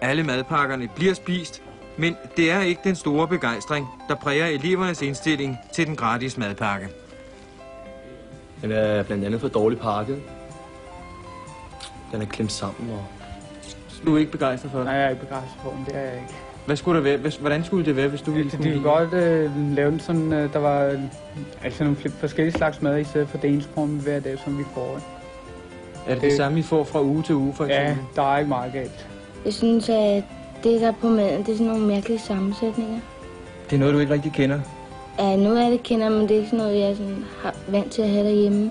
Alle madpakkerne bliver spist, men det er ikke den store begejstring, der præger elevernes indstilling til den gratis madpakke. Den er blandt andet for dårligt pakket. Den er klemt sammen og... Du er ikke begejstret for Nej, jeg er ikke begejstret for den, det er jeg ikke. Hvad skulle det være? Hvordan skulle det være, hvis du ville De kunne ville lide godt øh, lave den sådan, øh, der var øh, altså nogle flere forskellige slags mad, i stedet for det sprog hver dag, som vi får. Er det det det- samme, I får fra uge til uge, for Ja, eksempel? der er ikke meget galt. Jeg synes, at det, der er på maden, det er sådan nogle mærkelige sammensætninger. Det er noget, du ikke rigtig kender. Ja, noget af det kender, men det er ikke sådan noget, jeg sådan har vant til at have derhjemme.